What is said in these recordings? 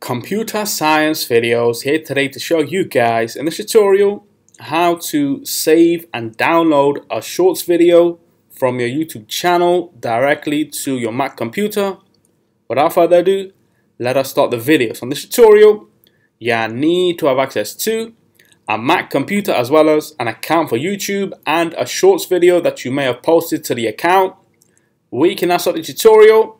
computer science videos here today to show you guys in this tutorial how to save and download a shorts video from your YouTube channel directly to your Mac computer. Without further ado, let us start the video. So in this tutorial, you need to have access to a Mac computer as well as an account for YouTube and a shorts video that you may have posted to the account. We can now start the tutorial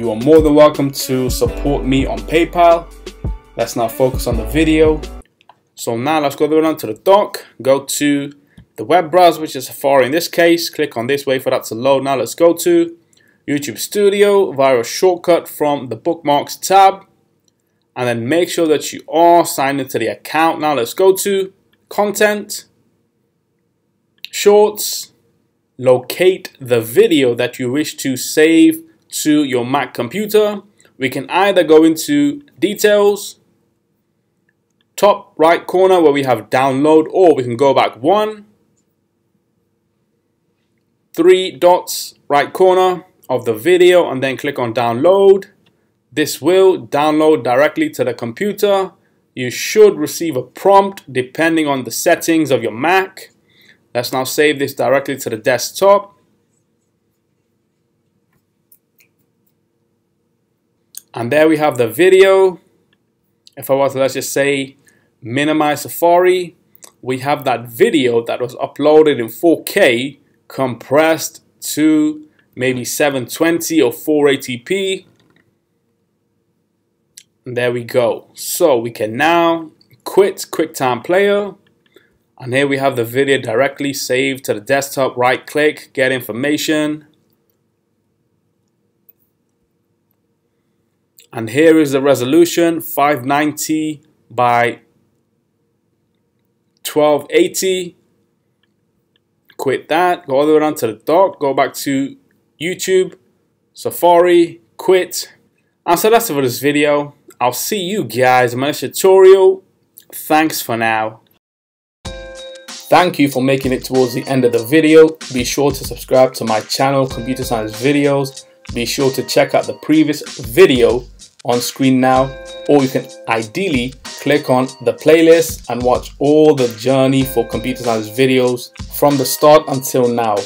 you are more than welcome to support me on PayPal. Let's now focus on the video. So now let's go down to the dock, go to the web browser, which is Safari in this case. Click on this, wait for that to load. Now let's go to YouTube Studio via a shortcut from the bookmarks tab. And then make sure that you are signed into the account. Now let's go to content, shorts, locate the video that you wish to save to your Mac computer, we can either go into details, top right corner where we have download, or we can go back one, three dots right corner of the video and then click on download. This will download directly to the computer. You should receive a prompt depending on the settings of your Mac. Let's now save this directly to the desktop. And there we have the video. If I was to let's just say minimize Safari, we have that video that was uploaded in 4K compressed to maybe 720 or 480p. And there we go. So we can now quit QuickTime Player. And here we have the video directly saved to the desktop. Right click, get information. And here is the resolution 590 by 1280. Quit that, go all the way down to the dock, go back to YouTube, Safari, quit. And so that's it for this video. I'll see you guys in my next tutorial. Thanks for now. Thank you for making it towards the end of the video. Be sure to subscribe to my channel, Computer Science Videos. Be sure to check out the previous video on screen now or you can ideally click on the playlist and watch all the journey for computer science videos from the start until now